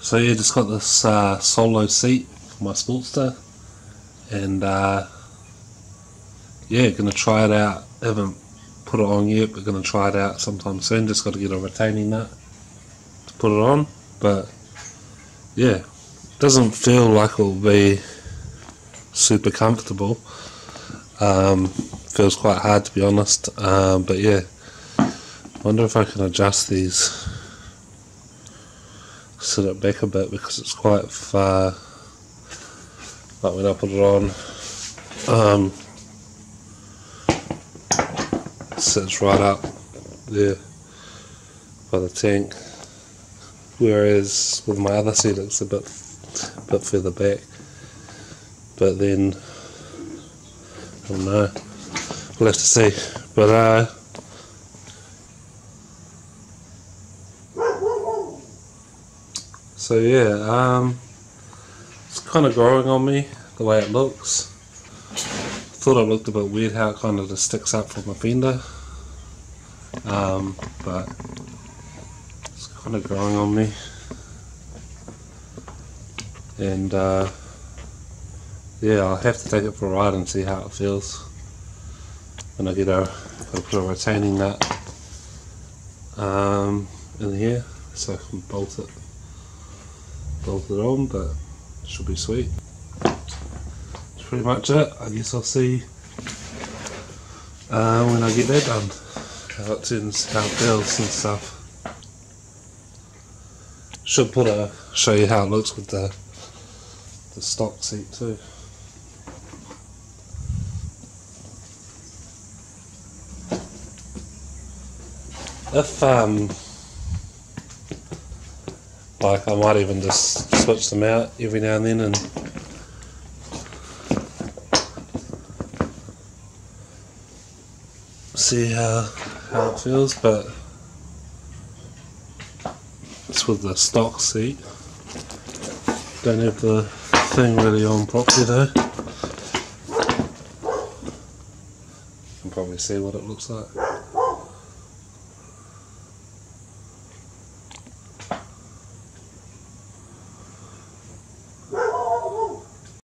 So yeah, just got this uh, solo seat for my Sportster, and uh, yeah, gonna try it out. Haven't put it on yet, but gonna try it out sometime soon. Just got to get a retaining nut to put it on, but yeah, doesn't feel like it'll be super comfortable. Um, feels quite hard to be honest, um, but yeah, wonder if I can adjust these sit it back a bit because it's quite far. Like when I put it on um, sits right up there by the tank. Whereas with my other seat it's a bit bit further back. But then I don't know. We'll have to see. But uh So yeah, um, it's kind of growing on me the way it looks. Thought it looked a bit weird how it kind of just sticks up from the fender, um, but it's kind of growing on me. And uh, yeah, I'll have to take it for a ride and see how it feels when I get a, I'll put a retaining nut um, in here so I can bolt it bolt it on, but should be sweet. That's pretty much it. I guess I'll see uh, when I get that done. How it how it and stuff. Should put a show you how it looks with the the stock seat too. If um like I might even just switch them out every now and then and see how, how it feels but it's with the stock seat. Don't have the thing really on properly though. You can probably see what it looks like